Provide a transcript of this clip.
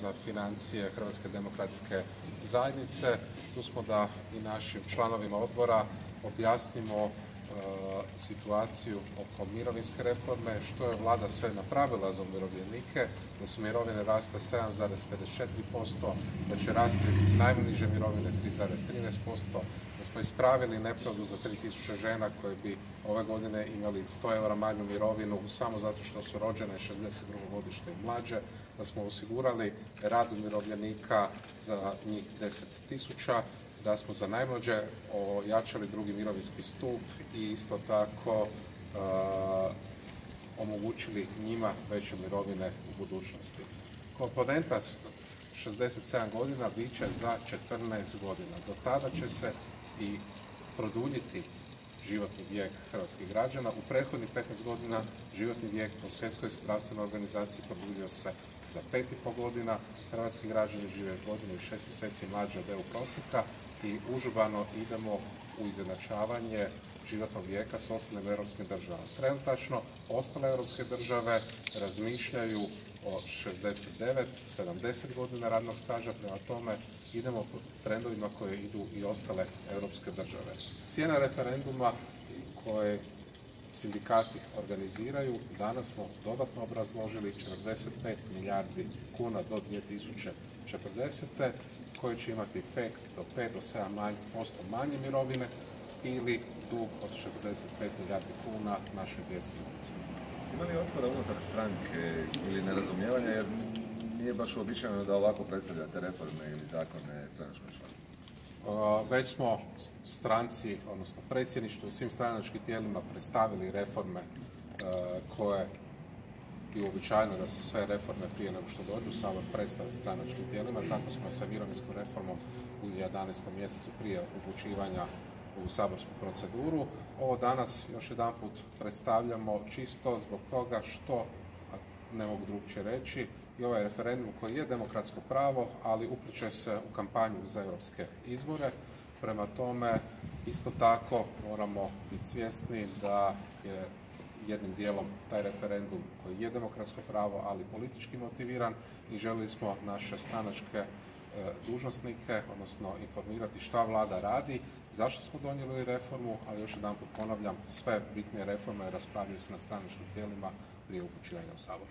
za financije Hrvatske demokratske zajednice. Tu smo da i našim članovima odbora objasnimo situaciju oko mirovinske reforme, što je vlada sve napravila za umirovljenike, da su mirovine raste 7,54%, da će rasti najniže mirovine 3,13%, da smo ispravili nepravdu za 3000 žena koje bi ove godine imali 100 eura manju mirovinu samo zato što su rođene 62. godište i mlađe, da smo osigurali rad umirovljenika za njih 10.000, da smo za najmlađe ojačali drugi mirovinski stup i isto tako e, omogućili njima veće mirovine u budućnosti. Komponenta 67 godina bit će za 14 godina. Do tada će se i produljiti životni vijek hrvatskih građana. U prethodnih 15 godina životni vijek po svjetskoj zdravstvenoj organizaciji produljio se za 5,5 godina. Hrvatski građani žive godinu i šest mjeseci mlađe od EU prosjeka i užubano idemo u izjednačavanje životnog vijeka s ostalim europskim državama. Trenutačno ostale europske države razmišljaju o 69, 70 godina radnog staža, prema tome idemo po trendovima koje idu i ostale europske države. Cijena referenduma koje sindikati organiziraju, danas smo dodatno obrazložili 45 milijardi kuna do 2040. koji će imati efekt do 5 do 7% manje mirovine ili dug od 45 milijardi kuna našoj djeci i Ima li otpora unutar stranke ili nerazumijevanja jer nije baš uobičajeno da ovako predstavljate reforme ili zakone stranačkoj članstvu? Već smo stranci, odnosno predsjedništvu i svim stranačkim tijelima predstavili reforme koje i uobičajeno da se sve reforme prije nego što dođu u Sabor predstave stranačkim tijelima. Tako smo sa mirovinskom reformom u 11. mjesecu prije upućivanja u saborsku proceduru. Ovo danas još jedan put predstavljamo čisto zbog toga što, ne mogu drugčije reći, i ovaj referendum koji je demokratsko pravo, ali uključuje se u kampanju za europske izbore. Prema tome, isto tako moramo biti svjesni da je jednim dijelom taj referendum koji je demokratsko pravo, ali politički motiviran i želili smo naše stranačke dužnosnike, odnosno informirati šta vlada radi, zašto smo donijeli reformu, ali još jedan put ponavljam, sve bitne reforme raspravljaju se na stranačkim tijelima prije upućivanja u Sabor.